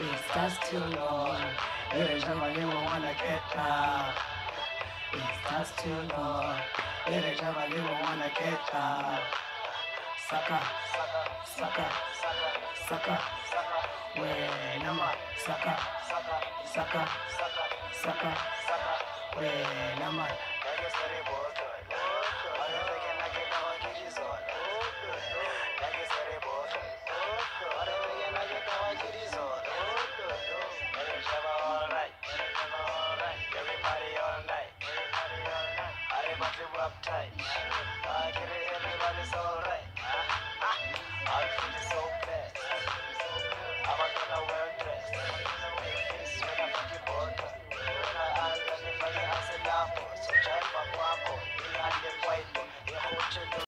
It starts too long. Every time I hear I wanna get down. It starts too long. Every time I hear I wanna get down. Sucker, sucker, sucker. Where number? Sucker, sucker, sucker. Where number? Uptight. I get it, everybody so